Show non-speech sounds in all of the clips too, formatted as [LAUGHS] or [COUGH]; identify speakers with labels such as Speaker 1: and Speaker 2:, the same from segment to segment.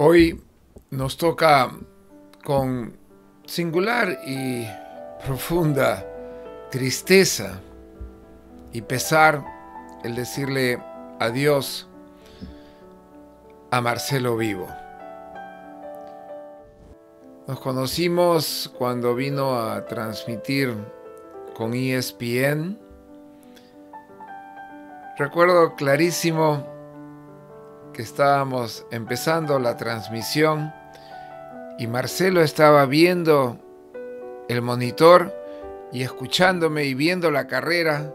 Speaker 1: Hoy nos toca con singular y profunda tristeza y pesar el decirle adiós a Marcelo Vivo. Nos conocimos cuando vino a transmitir con ESPN. Recuerdo clarísimo estábamos empezando la transmisión y Marcelo estaba viendo el monitor y escuchándome y viendo la carrera.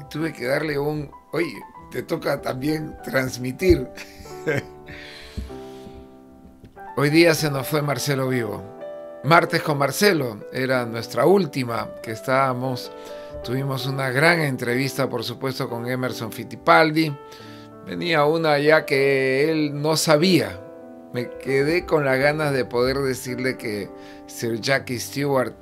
Speaker 1: Y tuve que darle un, oye, te toca también transmitir. [LAUGHS] Hoy día se nos fue Marcelo Vivo. Martes con Marcelo era nuestra última que estábamos. Tuvimos una gran entrevista, por supuesto, con Emerson Fittipaldi. Venía una ya que él no sabía. Me quedé con las ganas de poder decirle que Sir Jackie Stewart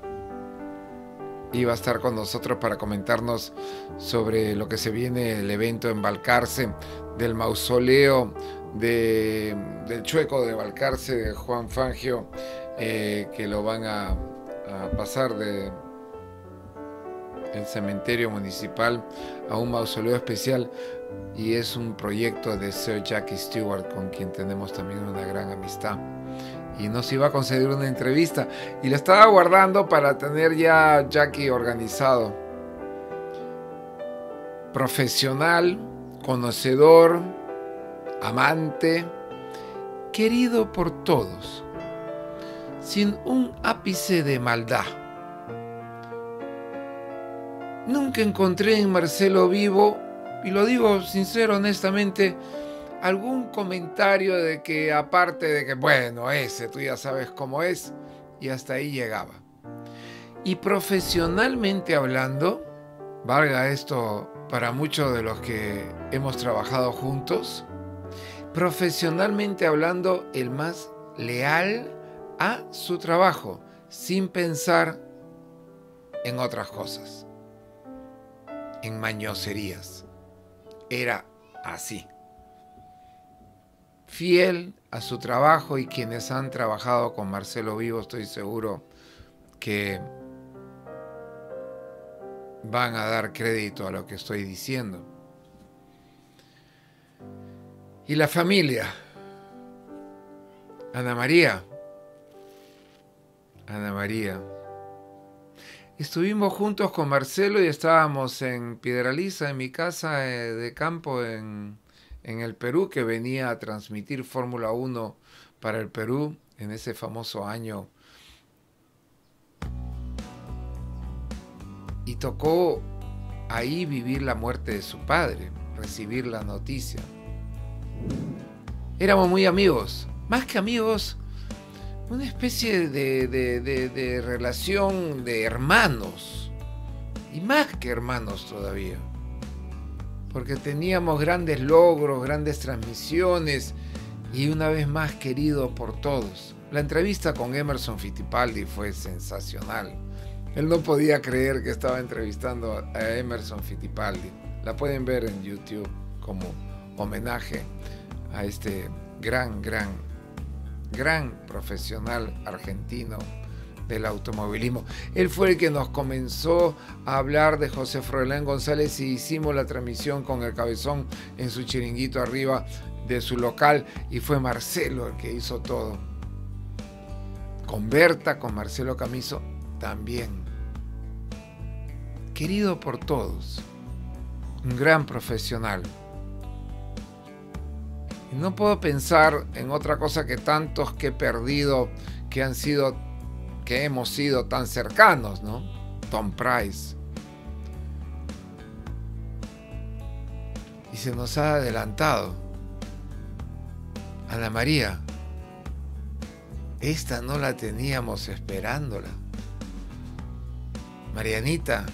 Speaker 1: iba a estar con nosotros para comentarnos sobre lo que se viene el evento en Balcarce, del mausoleo del chueco de Balcarce, de Juan Fangio, eh, que lo van a, pasar de el cementerio municipal a un mausoleo especial y es un proyecto de Sir Jackie Stewart con quien tenemos también una gran amistad y nos iba a conceder una entrevista y la estaba guardando para tener ya Jackie organizado profesional conocedor amante, querido por todos, sin un ápice de maldad. Nunca encontré en Marcelo Vivo, y lo digo sincero, honestamente, algún comentario de que aparte de que, bueno, ese tú ya sabes cómo es, y hasta ahí llegaba. Y profesionalmente hablando, valga esto para muchos de los que hemos trabajado juntos, profesionalmente hablando, el más leal a su trabajo, sin pensar en otras cosas, en mañoserías. Era así. Fiel a su trabajo y quienes han trabajado con Marcelo Vivo, estoy seguro que van a dar crédito a lo que estoy diciendo. Y la familia. Ana María. Ana María. Estuvimos juntos con Marcelo y estábamos en Piedraliza, en mi casa eh, de campo en, en el Perú, que venía a transmitir Fórmula 1 para el Perú en ese famoso año. Y tocó ahí vivir la muerte de su padre, recibir la noticia. Éramos muy amigos, más que amigos, una especie de, relación de hermanos, y más que hermanos todavía, porque teníamos grandes logros, grandes transmisiones, y una vez más querido por todos. La entrevista con Emerson Fittipaldi fue sensacional. Él no podía creer que estaba entrevistando a Emerson Fittipaldi. La pueden ver en YouTube como homenaje a este gran, gran, gran profesional argentino del automovilismo. Él fue el que nos comenzó a hablar de José Froilán González y hicimos la transmisión con el cabezón en su chiringuito arriba de su local y fue Marcelo el que hizo todo. Con Berta, con Marcelo Camiso también. Querido por todos, un gran profesional. No puedo pensar en otra cosa que tantos que he perdido, que han sido, que hemos sido tan cercanos, ¿no? Tom Price. Y se nos ha adelantado. Ana María. Esta no la teníamos esperándola. Marianita,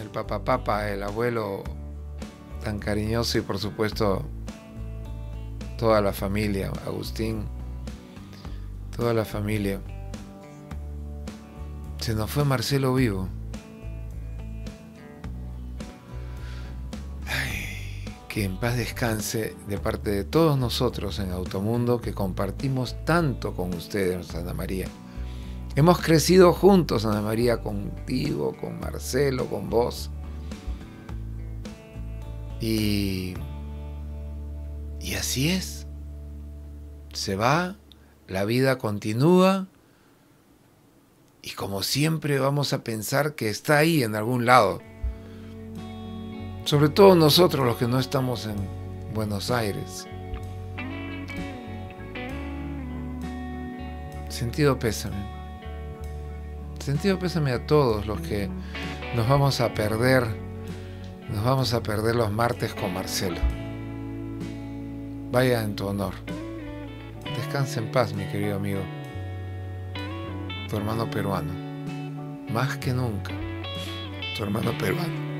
Speaker 1: el papá papa, el abuelo tan cariñoso y por supuesto toda la familia, Agustín, toda la familia. Se nos fue Marcelo vivo. Que en paz descanse de parte de todos nosotros en Automundo que compartimos tanto con ustedes, Ana María. Hemos crecido juntos, Ana María, contigo, con Marcelo, con vos. Y, y así es. Se va, la vida continúa y como siempre vamos a pensar que está ahí en algún lado sobre todo nosotros los que no estamos en Buenos Aires. Sentido pésame. Sentido pésame a todos los que nos vamos a perder, nos vamos a perder los martes con Marcelo. Vaya en tu honor. Descansa en paz, mi querido amigo. Tu hermano peruano. Más que nunca. Tu hermano peruano.